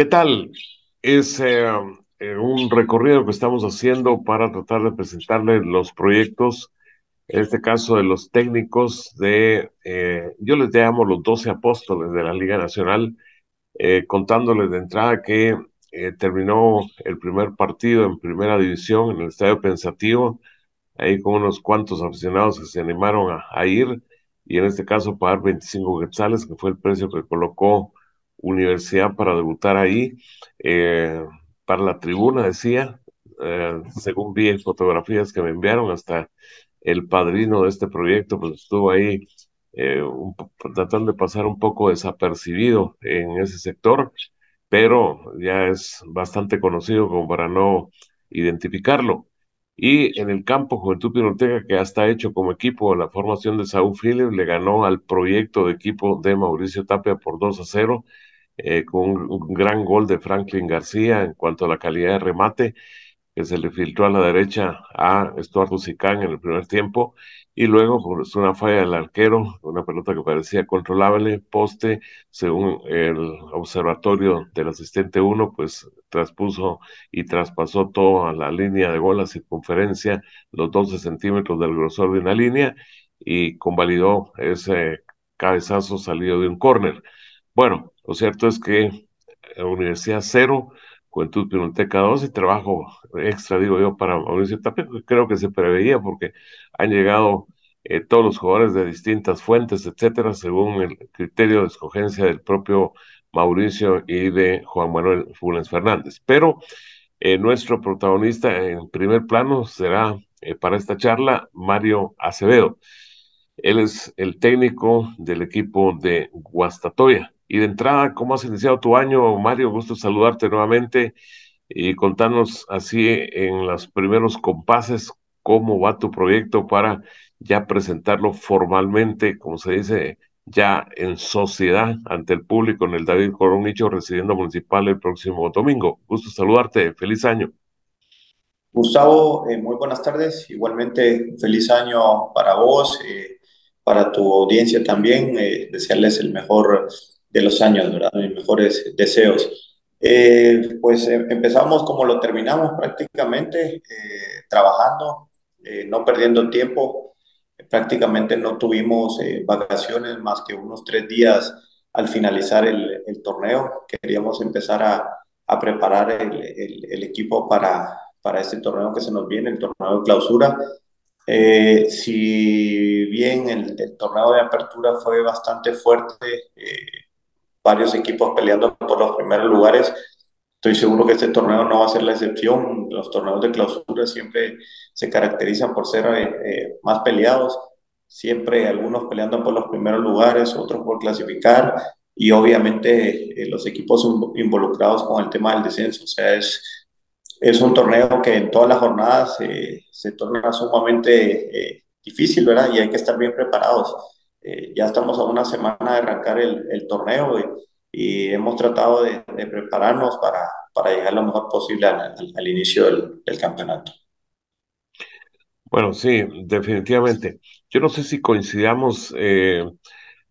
¿Qué tal? Es eh, eh, un recorrido que estamos haciendo para tratar de presentarle los proyectos, en este caso de los técnicos de, eh, yo les llamo los 12 apóstoles de la Liga Nacional, contándoles de entrada que terminó el primer partido en primera división en el Estadio Pensativo, ahí con unos cuantos aficionados que se animaron a, a ir, y en este caso pagar 25 quetzales, que fue el precio que colocó universidad para debutar ahí. Eh, para la tribuna, decía, eh, según vi fotografías que me enviaron, hasta el padrino de este proyecto, pues estuvo ahí eh, tratando de pasar un poco desapercibido en ese sector, pero ya es bastante conocido como para no identificarlo. Y en el campo, Juventud Pinoteca, que hasta hecho como equipo la formación de Saúl Phillips, le ganó al proyecto de equipo de Mauricio Tapia por 2 a 0 eh, con un, gran gol de Franklin García en cuanto a la calidad de remate, que se le filtró a la derecha a Estuardo Sicán en el primer tiempo, y luego por una falla del arquero, una pelota que parecía controlable, poste, según el observatorio del asistente 1, pues traspuso y traspasó toda la línea de gol a circunferencia, los 12 centímetros del grosor de una línea, y convalidó ese cabezazo salido de un córner. Bueno, lo cierto es que la Universidad Cero, Juventud Pinoteca 2 y trabajo extra, digo yo, para Mauricio Tapia, creo que se preveía porque han llegado eh, todos los jugadores de distintas fuentes, etcétera, según el criterio de escogencia del propio Mauricio y de Juan Manuel Fulens Fernández. Pero eh, nuestro protagonista en primer plano será eh, para esta charla Mario Acevedo. Él es el técnico del equipo de Guastatoya. Y de entrada, ¿cómo has iniciado tu año, Mario? Gusto saludarte nuevamente y contarnos así en los primeros compases cómo va tu proyecto para ya presentarlo formalmente, como se dice, ya en sociedad ante el público en el David Coronicho, residiendo municipal el próximo domingo. Gusto saludarte, feliz año. Gustavo, eh, muy buenas tardes. Igualmente, feliz año para vos, eh, para tu audiencia también. Eh, desearles el mejor de los años, ¿verdad? Mis mejores deseos. Eh, pues eh, empezamos como lo terminamos prácticamente, eh, trabajando, no perdiendo tiempo. Prácticamente no tuvimos vacaciones más que unos tres días al finalizar el, el torneo. Queríamos empezar a, a preparar el, el, equipo para, para este torneo que se nos viene, el torneo de clausura. si bien el, el, torneo de apertura fue bastante fuerte, varios equipos peleando por los primeros lugares. Estoy seguro que este torneo no va a ser la excepción. Los torneos de clausura siempre se caracterizan por ser eh, eh, más peleados. Siempre algunos peleando por los primeros lugares, otros por clasificar y obviamente eh, los equipos involucrados con el tema del descenso. O sea, es, es un torneo que en todas las jornadas se torna sumamente difícil, ¿verdad? Y hay que estar bien preparados. Eh, ya estamos a una semana de arrancar el, el torneo y, hemos tratado de, prepararnos para, para, llegar lo mejor posible al, al, inicio del, del, campeonato. Bueno, sí, definitivamente. Yo no sé si coincidamos, eh,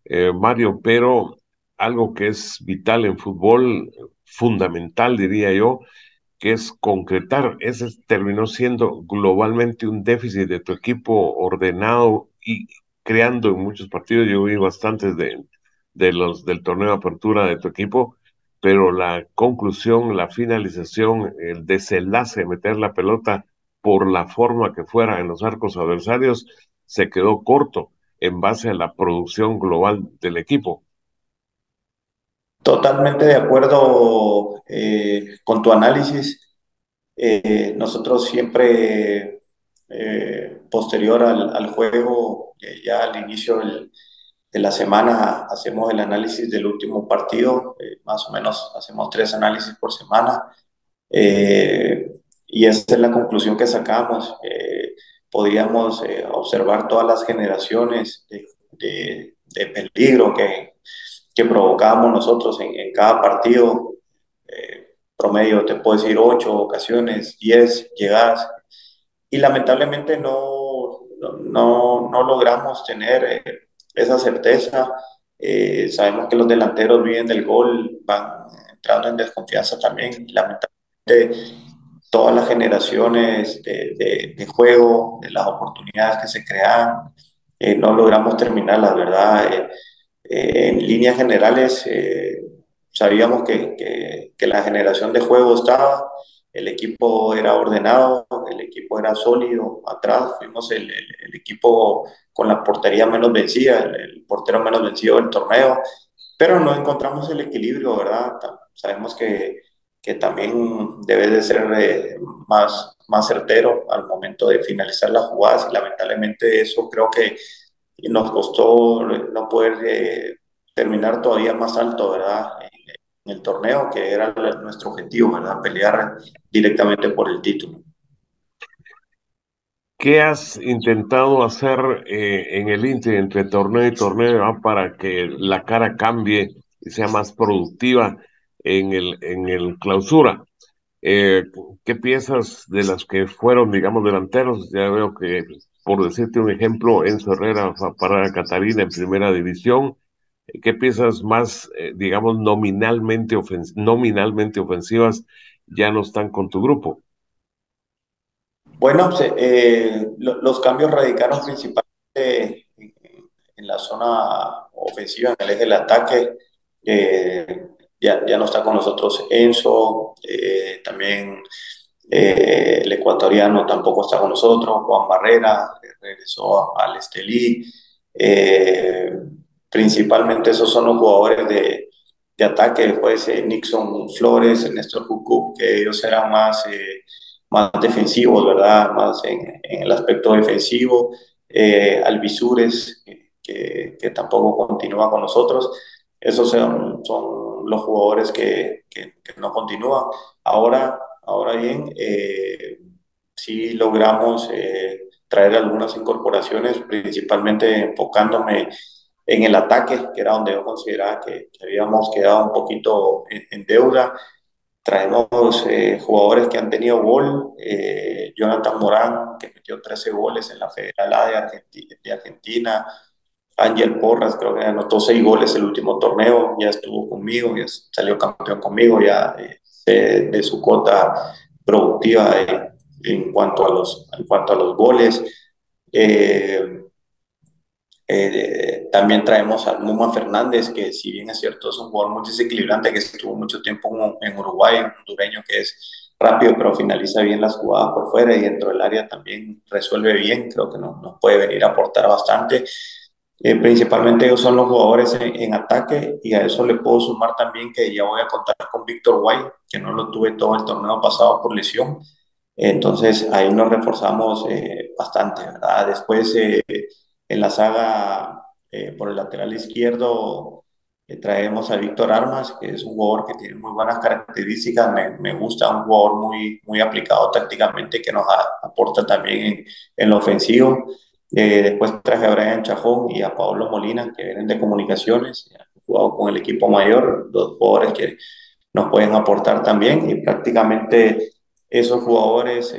eh, Mario, pero algo que es vital en fútbol, fundamental diría yo, que es concretar. Ese terminó siendo globalmente un déficit de tu equipo ordenado y creando en muchos partidos. Yo vi bastantes de, los del torneo de apertura de tu equipo, pero la conclusión, la finalización, el desenlace, meter la pelota por la forma que fuera en los arcos adversarios, se quedó corto en base a la producción global del equipo. Totalmente de acuerdo eh, con tu análisis. Eh, nosotros siempre, eh, posterior al, al juego, ya al inicio de la semana hacemos el análisis del último partido, eh, más o menos hacemos tres análisis por semana. Eh, y esta es la conclusión que sacamos. Eh, podríamos observar todas las generaciones de, de, peligro que, que provocamos nosotros en, en cada partido. promedio, te puedo decir, ocho ocasiones, diez llegadas. Y lamentablemente no, no, no logramos tener eh, esa certeza. Eh, sabemos que los delanteros viven del gol, van entrando en desconfianza también. Lamentablemente, todas las generaciones de, de, juego, de las oportunidades que se crean, eh, no logramos terminarlas, ¿verdad? En líneas generales, sabíamos que, que, que, la generación de juego estaba, el equipo era ordenado, el equipo era sólido, atrás fuimos el, el, equipo con la portería menos vencida, el, el, portero menos vencido del torneo, pero no encontramos el equilibrio, ¿verdad? Sabemos que, que también debe de ser eh, más, más certero al momento de finalizar las jugadas y lamentablemente eso creo que nos costó no poder eh, terminar todavía más alto, ¿verdad? En el torneo, que era nuestro objetivo, ¿verdad? Pelear directamente por el título. ¿Qué has intentado hacer eh, en el Inter entre torneo y torneo para que la cara cambie y sea más productiva en el, en el clausura? Eh, ¿Qué piensas de las que fueron, digamos, delanteros? Ya veo que, por decirte un ejemplo, Enzo Herrera para Catarina en primera división. ¿Qué piensas más, eh, digamos, nominalmente, ofens nominalmente ofensivas ya no están con tu grupo? Bueno, eh, los cambios radicaron principalmente en, la zona ofensiva, en el eje del ataque. Eh, ya, ya, no está con nosotros Enzo, también el ecuatoriano tampoco está con nosotros, Juan Barrera regresó al Estelí. Eh, principalmente esos son los jugadores de, de ataque, después Nixon Flores, Néstor Jucup, que ellos eran más más defensivos, ¿verdad? Más en, el aspecto defensivo. Eh, Alvisures, que, que, tampoco continúa con nosotros. Esos son, son los jugadores que, que, no continúan. Ahora, ahora bien, eh, sí logramos eh, traer algunas incorporaciones, principalmente enfocándome en el ataque, que era donde yo consideraba que, habíamos quedado un poquito en, en deuda. Traemos eh, jugadores que han tenido gol, eh, Jonathan Morán, que metió 13 goles en la Federal A de Argentina, de Argentina. Ángel Porras, creo que anotó 6 goles el último torneo, ya estuvo conmigo, ya salió campeón conmigo, ya eh, de su cota productiva en, cuanto a los, en cuanto a los goles. Eh, eh, también traemos a Muma Fernández, que si bien es cierto, es un jugador muy desequilibrante, que estuvo mucho tiempo en Uruguay, un hondureño que es rápido, pero finaliza bien las jugadas por fuera y dentro del área también resuelve bien, creo que nos, nos puede venir a aportar bastante. Eh, principalmente ellos son los jugadores en, en, ataque y a eso le puedo sumar también que ya voy a contar con Víctor White, que no lo tuve todo el torneo pasado por lesión. Entonces ahí nos reforzamos eh, bastante, ¿verdad? Después eh, en la saga eh, por el lateral izquierdo eh, traemos a Víctor Armas, que es un jugador que tiene muy buenas características, me, me gusta, un jugador muy, muy aplicado tácticamente que nos aporta también en, en lo ofensivo. Eh, después traje a Brian Chajón y a Pablo Molina, que vienen de comunicaciones, han jugado con el equipo mayor, dos jugadores que nos pueden aportar también y prácticamente esos jugadores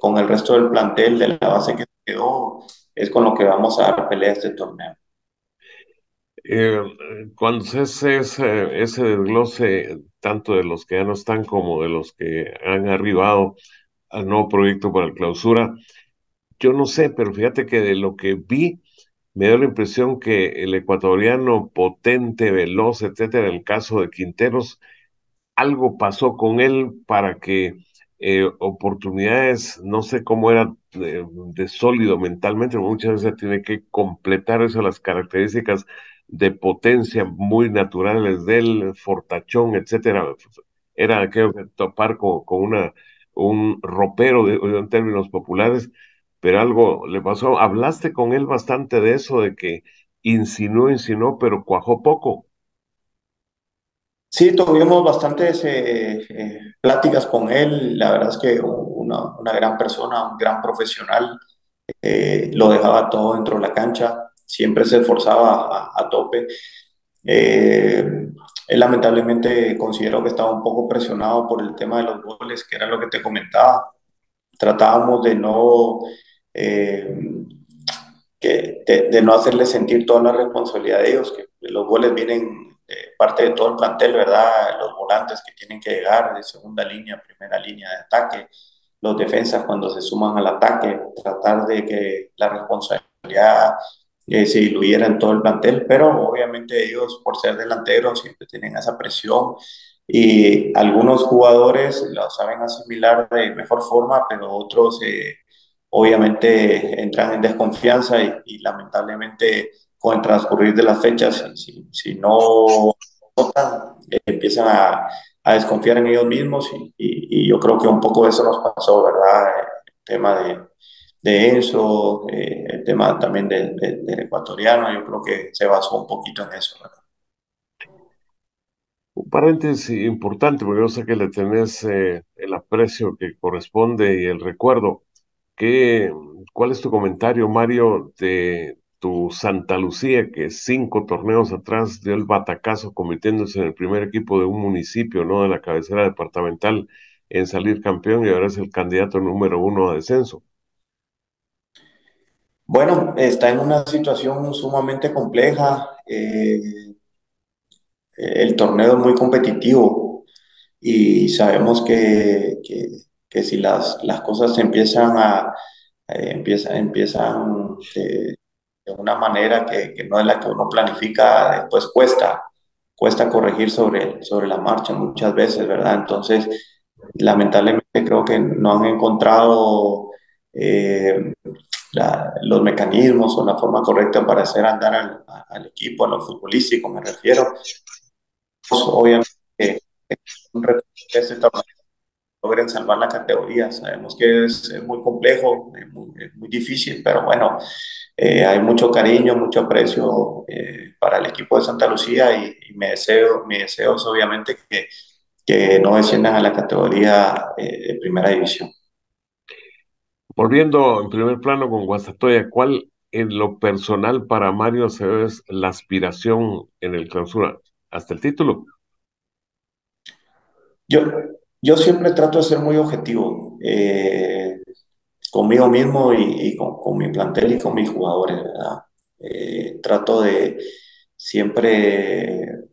con el resto del plantel de la base que quedó es con lo que vamos a dar pelea este torneo. Eh, cuando se hace ese, ese, desglose, tanto de los que ya no están como de los que han arribado al nuevo proyecto para la clausura, yo no sé, pero fíjate que de lo que vi, me dio la impresión que el ecuatoriano potente, veloz, etcétera, en el caso de Quinteros, algo pasó con él para que eh, oportunidades, no sé cómo era de, sólido mentalmente, muchas veces tiene que completar eso, las características de potencia muy naturales del fortachón, etcétera. Era, que, topar con, con una, un ropero de, en términos populares, pero algo le pasó. Hablaste con él bastante de eso, de que insinuó, insinuó, pero cuajó poco. Sí, tuvimos bastantes eh, eh, pláticas con él. La verdad es que una, gran persona, un gran profesional. Eh, lo dejaba todo dentro de la cancha. Siempre se esforzaba a, tope. él lamentablemente considero que estaba un poco presionado por el tema de los goles, que era lo que te comentaba. Tratábamos de no, que, de, no hacerle sentir toda la responsabilidad de ellos, que los goles vienen parte de todo el plantel, ¿verdad? Los volantes que tienen que llegar de segunda línea, primera línea de ataque, los defensas cuando se suman al ataque, tratar de que la responsabilidad eh, se diluyera en todo el plantel, pero obviamente ellos por ser delanteros siempre tienen esa presión y algunos jugadores lo saben asimilar de mejor forma, pero otros eh, obviamente entran en desconfianza y, lamentablemente con transcurrir de las fechas, si, si no votan, empiezan a, a, desconfiar en ellos mismos y, yo creo que un poco de eso nos pasó, ¿verdad? El tema de, de Enzo, eh, el tema también del, ecuatoriano, yo creo que se basó un poquito en eso, ¿verdad? Un paréntesis importante, porque yo sé que le tenés eh, el aprecio que corresponde y el recuerdo. ¿Qué, ¿Cuál es tu comentario, Mario, de Santa Lucía, que cinco torneos atrás dio el batacazo, convirtiéndose en el primer equipo de un municipio, no de la cabecera departamental, en salir campeón y ahora es el candidato número uno a descenso? Bueno, está en una situación sumamente compleja. Eh, el torneo es muy competitivo y sabemos que, que, si las, las cosas empiezan a, eh, empiezan, empiezan de, una manera que, que, no es la que uno planifica, después cuesta, cuesta corregir sobre, sobre la marcha muchas veces, ¿verdad? Entonces, lamentablemente creo que no han encontrado eh, los mecanismos o la forma correcta para hacer andar al, al equipo, a lo futbolístico me refiero obviamente un reto este torneo logren salvar la categoría. Sabemos que es, muy complejo, es muy, difícil, pero bueno, eh, hay mucho cariño, mucho aprecio eh, para el equipo de Santa Lucía y, me deseo, mi deseo es obviamente que, que no desciendan a la categoría eh, de primera división. Volviendo en primer plano con Guastatoya, ¿cuál en lo personal para Mario se ve la aspiración en el clausura? hasta el título. Yo, yo siempre trato de ser muy objetivo eh, conmigo mismo y, con, mi plantel y con mis jugadores, ¿verdad? Eh, trato de siempre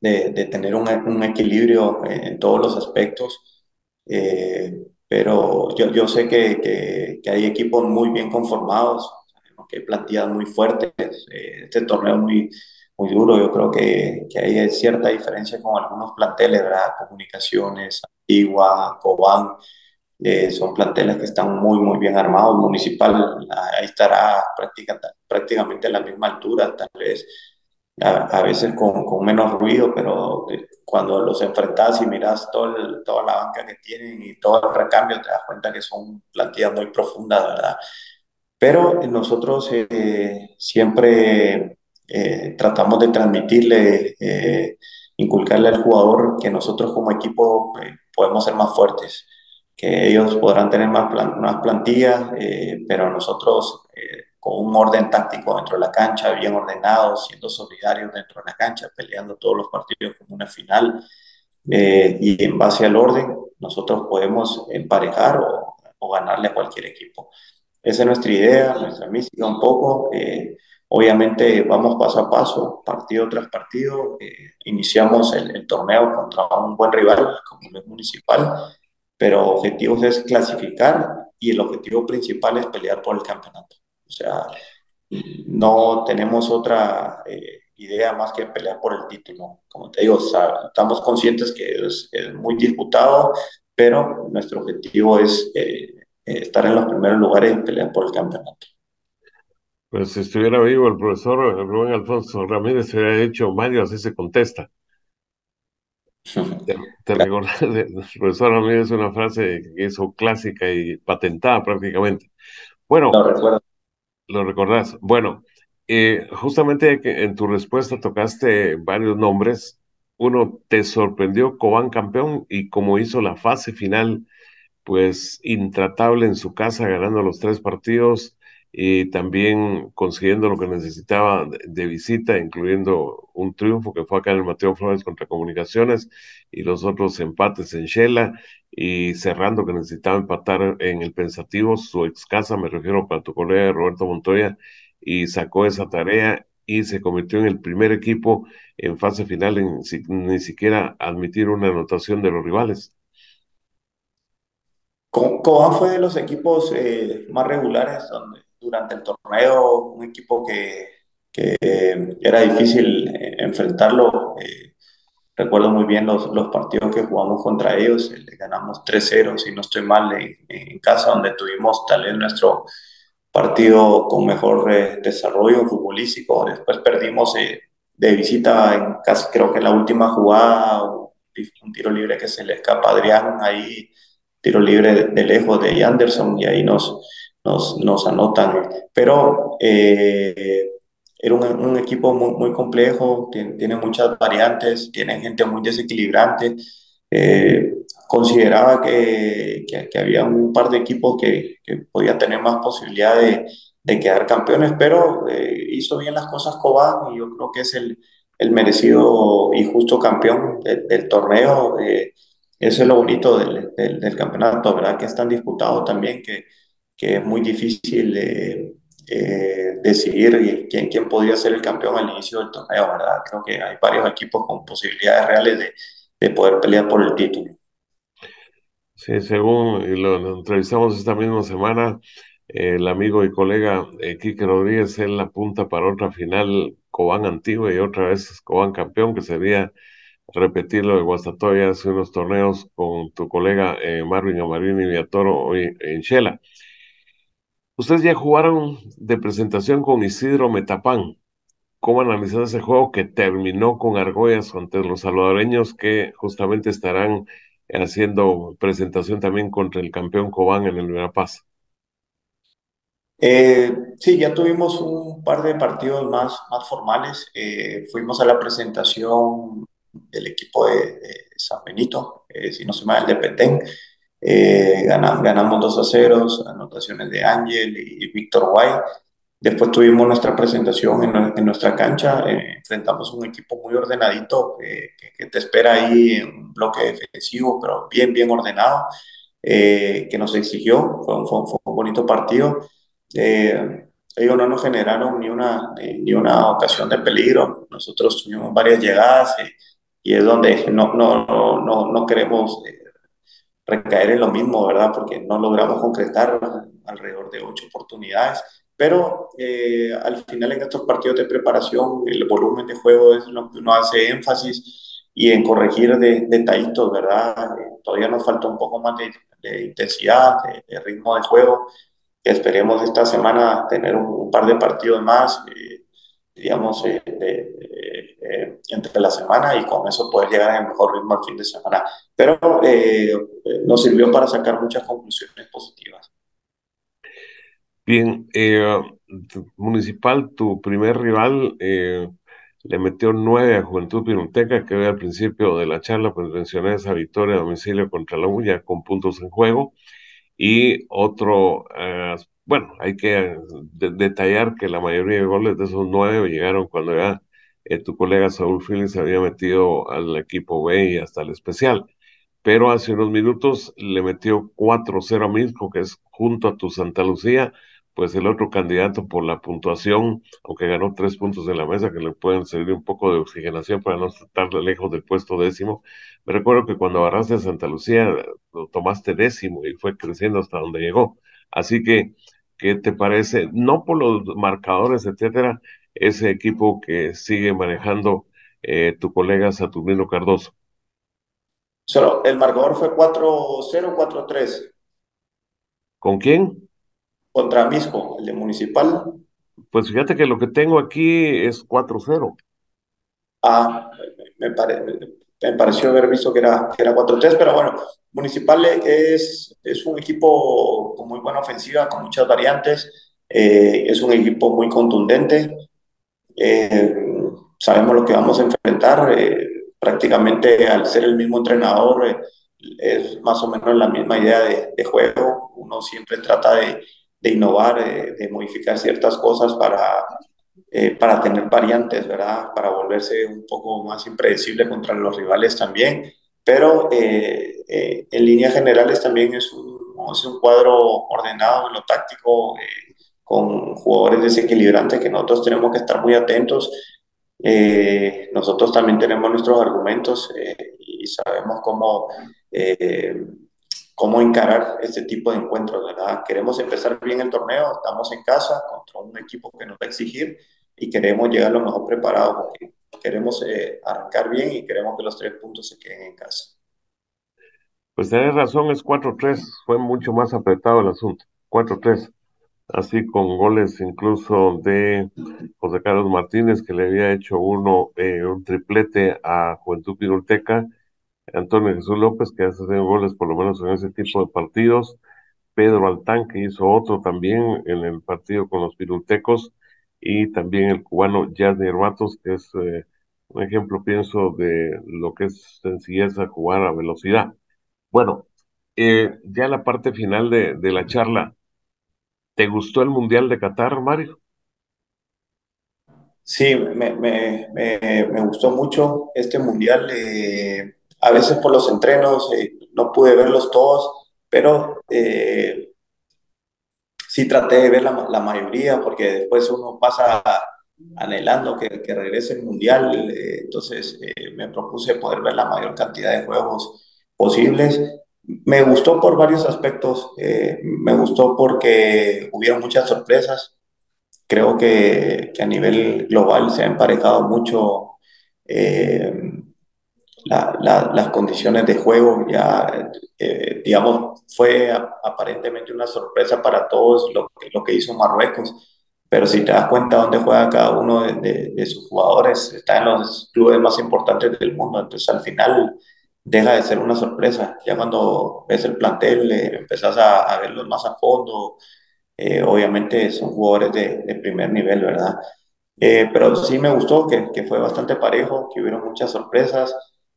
de, tener un, equilibrio en, todos los aspectos, eh, pero yo, sé que, hay equipos muy bien conformados, que hay plantillas muy fuertes, este torneo muy muy duro. Yo creo que, que hay cierta diferencia con algunos planteles, ¿verdad? Comunicaciones, Antigua, Cobán, eh, son planteles que están muy, muy bien armados. Municipal, ahí estará prácticamente, prácticamente a la misma altura, tal vez a, veces con, con, menos ruido, pero cuando los enfrentas y miras todo toda la banca que tienen y todo el recambio, te das cuenta que son plantillas muy profundas, ¿verdad? Pero nosotros eh, siempre eh, tratamos de transmitirle, eh, inculcarle al jugador que nosotros como equipo eh, podemos ser más fuertes, que ellos podrán tener más, más plantillas, pero nosotros con un orden táctico dentro de la cancha, bien ordenado, siendo solidarios dentro de la cancha, peleando todos los partidos como una final, y en base al orden nosotros podemos emparejar o, ganarle a cualquier equipo. Esa es nuestra idea, nuestra mística un poco. Obviamente vamos paso a paso, partido tras partido. Eh, iniciamos el, torneo contra un buen rival como el municipal, pero objetivos es clasificar y el objetivo principal es pelear por el campeonato. O sea, no tenemos otra eh, idea más que pelear por el título. Como te digo, estamos conscientes que es, muy disputado, pero nuestro objetivo es eh, estar en los primeros lugares y pelear por el campeonato. Pues si estuviera vivo el profesor Rubén Alfonso Ramírez, se hubiera hecho Mario, así se contesta. Te, te el profesor Ramírez una frase que hizo clásica y patentada prácticamente. Bueno, lo recuerdo. Lo recordás. Bueno, eh, justamente en tu respuesta tocaste varios nombres. Uno, te sorprendió Cobán campeón y como hizo la fase final, pues intratable en su casa, ganando los tres partidos y también consiguiendo lo que necesitaba de, visita, incluyendo un triunfo que fue acá en el Mateo Flores contra Comunicaciones y los otros empates en Shela y cerrando que necesitaba empatar en el Pensativo, su ex casa, me refiero para tu colega Roberto Montoya, y sacó esa tarea y se convirtió en el primer equipo en fase final en ni siquiera admitir una anotación de los rivales. Cobán fue de los equipos eh, más regulares durante el torneo, un equipo que, era difícil eh, enfrentarlo. Eh, recuerdo muy bien los, partidos que jugamos contra ellos, le ganamos 3-0, si no estoy mal, en, casa, donde tuvimos tal vez nuestro partido con mejor desarrollo futbolístico. Después perdimos de visita, en casi, creo que en la última jugada, un tiro libre que se le escapa Adrián ahí tiro libre de, lejos de Anderson y ahí nos, nos, nos anotan. Pero eh, era un, equipo muy, complejo, tiene, muchas variantes, tiene gente muy desequilibrante. Eh, consideraba que, que, había un par de equipos que, que podían tener más posibilidad de, de quedar campeones, pero eh, hizo bien las cosas Cobán y yo creo que es el, el merecido y justo campeón del torneo. Eso es lo bonito del, del, campeonato, ¿verdad? Que es tan disputado también que, que es muy difícil eh, decidir quién, quién podría ser el campeón al inicio del torneo, ¿verdad? Creo que hay varios equipos con posibilidades reales de, de poder pelear por el título. Sí, según lo entrevistamos esta misma semana, el amigo y colega eh, Quique Rodríguez, él apunta para otra final Cobán Antigua y otra vez Cobán campeón, que sería repetir lo de Guastatoya hace unos torneos con tu colega eh, Marvin Amarín y Viatoro hoy en Shela. Ustedes ya jugaron de presentación con Isidro Metapán. ¿Cómo analizar ese juego que terminó con argollas ante los salvadoreños que justamente estarán haciendo presentación también contra el campeón Cobán en el Verapaz? Eh, sí, ya tuvimos un par de partidos más, más formales. Eh, fuimos a la presentación del equipo de, San Benito, eh, si no se llama el de Petén. Eh, ganamos, ganamos 2 a 0, anotaciones de Ángel y, Víctor Guay. Después tuvimos nuestra presentación en, en nuestra cancha, eh, enfrentamos un equipo muy ordenadito que, que, te espera ahí en un bloque defensivo, pero bien, bien ordenado, que nos exigió, fue un, fue, un bonito partido. ellos no nos generaron ni una, ni una ocasión de peligro, nosotros tuvimos varias llegadas. y y es donde no, no, no, no queremos eh, recaer en lo mismo, ¿verdad? Porque no logramos concretar alrededor de ocho oportunidades, pero eh, al final en estos partidos de preparación el volumen de juego es lo que uno hace énfasis y en corregir de, detallitos, ¿verdad? todavía nos falta un poco más de, intensidad, de, ritmo de juego. Esperemos esta semana tener un, par de partidos más, eh, digamos, de, eh, entre la semana y con eso poder llegar en el mejor ritmo al fin de semana. Pero eh, nos sirvió para sacar muchas conclusiones positivas. Bien, eh, Municipal, tu primer rival le metió nueve a Juventud Piruteca, que hoy al principio de la charla pues mencioné esa victoria a domicilio contra la Uña con puntos en juego. Y otro bueno, hay que detallar que la mayoría de goles de esos nueve llegaron cuando ya eh, tu colega Saúl Phillips había metido al equipo B y hasta el especial. Pero hace unos minutos le metió 4-0 a Misco, que es junto a tu Santa Lucía, pues el otro candidato por la puntuación, aunque ganó tres puntos en la mesa, que le pueden servir un poco de oxigenación para no estar lejos del puesto décimo. Me recuerdo que cuando agarraste a Santa Lucía, lo tomaste décimo y fue creciendo hasta donde llegó. Así que, ¿qué te parece? No por los marcadores, etcétera, ese equipo que sigue manejando eh, tu colega Saturnino Cardoso. Solo, el marcador fue 4-0, 4-3. ¿Con quién? Contra Misco, el de Municipal. Pues fíjate que lo que tengo aquí es 4-0. Ah, me, me, pareció haber visto que era, que era 4-3, pero bueno, Municipal es, es un equipo con muy buena ofensiva, con muchas variantes. Eh, es un equipo muy contundente. Eh, sabemos lo que vamos a enfrentar. Eh, prácticamente al ser el mismo entrenador, eh, es más o menos la misma idea de, juego. Uno siempre trata de, de innovar, de modificar ciertas cosas para, para tener variantes, ¿verdad? Para volverse un poco más impredecible contra los rivales también. Pero en líneas generales también es un, es un cuadro ordenado en lo táctico con jugadores desequilibrantes que nosotros tenemos que estar muy atentos. Eh, nosotros también tenemos nuestros argumentos eh, y sabemos cómo, eh, cómo encarar este tipo de encuentros, ¿verdad? Queremos empezar bien el torneo, estamos en casa contra un equipo que nos va a exigir y queremos llegar lo mejor preparados porque queremos arrancar bien y queremos que los tres puntos se queden en casa. Pues tenés razón, es 4-3, fue mucho más apretado el asunto, 4-3, así con goles incluso de José Carlos Martínez, que le había hecho uno, eh, un triplete a Juventud Pirulteca, Antonio Jesús López, que hace goles por lo menos en ese tipo de partidos, Pedro Altán, que hizo otro también en el partido con los Pirultecos, y también el cubano Yasni Matos, que es eh, un ejemplo, pienso, de lo que es sencillez a jugar a velocidad. Bueno, eh, ya la parte final de, la charla, ¿te gustó el Mundial de Qatar, Mario? Sí, me, me, me, gustó mucho este Mundial. Eh, a veces por los entrenos eh, no pude verlos todos, pero sí traté de ver la, la, mayoría porque después uno pasa anhelando que, que regrese el Mundial. entonces me propuse poder ver la mayor cantidad de juegos posibles. Me gustó por varios aspectos. Eh, me gustó porque hubieron muchas sorpresas. Creo que, que a nivel global se ha emparejado mucho eh, las condiciones de juego. Ya, eh, digamos, fue aparentemente una sorpresa para todos lo, lo que hizo Marruecos. Pero si te das cuenta dónde juega cada uno de, de sus jugadores, está en los clubes más importantes del mundo. Entonces, al final, deja de ser una sorpresa. Ya cuando ves el plantel, eh, empezás a, a, más a fondo. Eh, obviamente son jugadores de, de, primer nivel, ¿verdad? Eh, pero sí me gustó que, que, fue bastante parejo, que hubieron muchas sorpresas.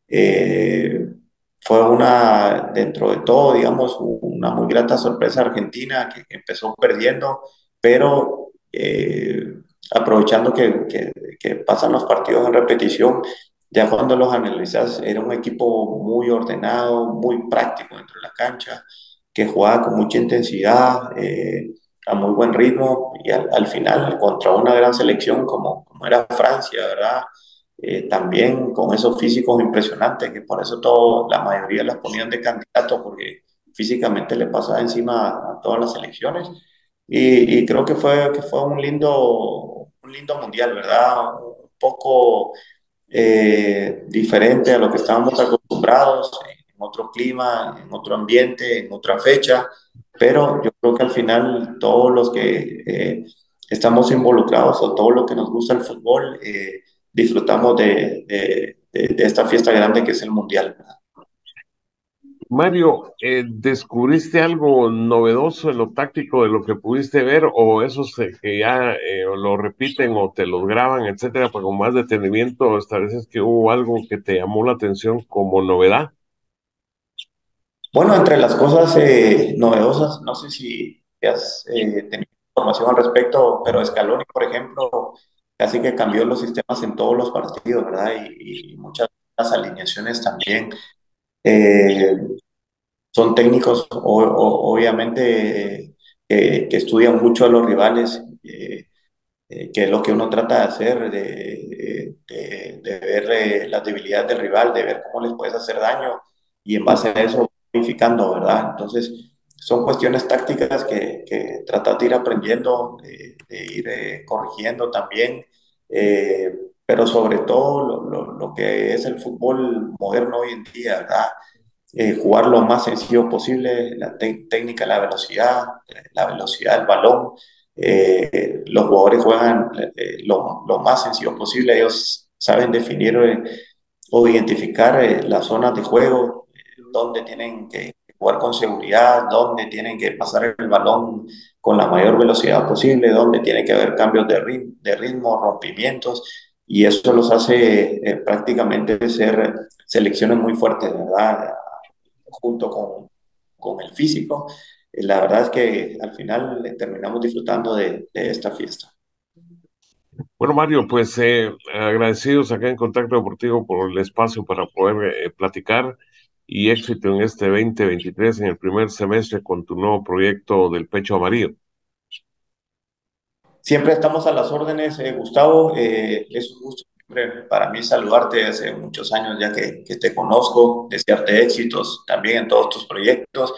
Fue una, dentro de todo, digamos, una muy grata sorpresa Argentina que, empezó perdiendo, pero aprovechando que, que, que, pasan los partidos en repetición, ya cuando los analizas, era un equipo muy ordenado, muy práctico dentro de la cancha, que jugaba con mucha intensidad, eh, a muy buen ritmo y al, final contra una gran selección como, como era Francia, ¿verdad? Eh, también con esos físicos impresionantes, que por eso todo, la mayoría las ponían de candidato porque físicamente le pasaba encima a todas las selecciones. Y, y creo que fue, que fue un, lindo, un lindo mundial, ¿verdad? Un poco eh, diferente a lo que estábamos acostumbrados, en otro clima, en otro ambiente, en otra fecha, pero yo creo que al final todos los que eh, estamos involucrados o todo lo que nos gusta el fútbol, eh, disfrutamos de, de, de, esta fiesta grande que es el Mundial. Mario, eh, ¿descubriste algo novedoso en lo táctico de lo que pudiste ver o esos que ya eh, lo repiten o te los graban, etcétera, para con más detenimiento estableces que hubo algo que te llamó la atención como novedad? Bueno, entre las cosas eh, novedosas, no sé si has tenido información al respecto, pero Scaloni, por ejemplo, casi que cambió los sistemas en todos los partidos, ¿verdad? Y, y muchas las alineaciones también eh, son técnicos, obviamente, que estudian mucho a los rivales, eh, eh, que es lo que uno trata de hacer, de, de, ver las debilidades del rival, de ver cómo les puedes hacer daño y en base a eso modificando, ¿verdad? Entonces, son cuestiones tácticas que, que tratas de ir aprendiendo, de, ir corrigiendo también pero sobre todo lo, lo, que es el fútbol moderno hoy en día, ¿verdad? Eh, jugar lo más sencillo posible, la técnica, la velocidad, la velocidad del balón. Eh, los jugadores juegan eh, lo, lo, más sencillo posible, ellos saben definir o identificar las zonas de juego, dónde tienen que jugar con seguridad, dónde tienen que pasar el balón con la mayor velocidad posible, dónde tiene que haber cambios de ritmo, de ritmo rompimientos y eso los hace eh, prácticamente ser selecciones muy fuertes, ¿verdad? Junto con, con el físico. Eh, la verdad es que al final eh, terminamos disfrutando de, de esta fiesta. Bueno, Mario, pues eh, agradecidos acá en Contacto Deportivo por el espacio para poder eh, platicar y éxito en este 2023 en el primer semestre con tu nuevo proyecto del pecho amarillo. Siempre estamos a las órdenes, eh, Gustavo. Eh, es un gusto para mí saludarte hace muchos años ya que, que, te conozco, desearte éxitos también en todos tus proyectos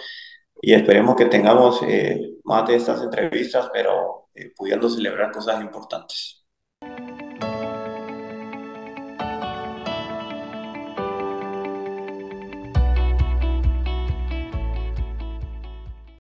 y esperemos que tengamos eh, más de estas entrevistas, pero pudiendo celebrar cosas importantes.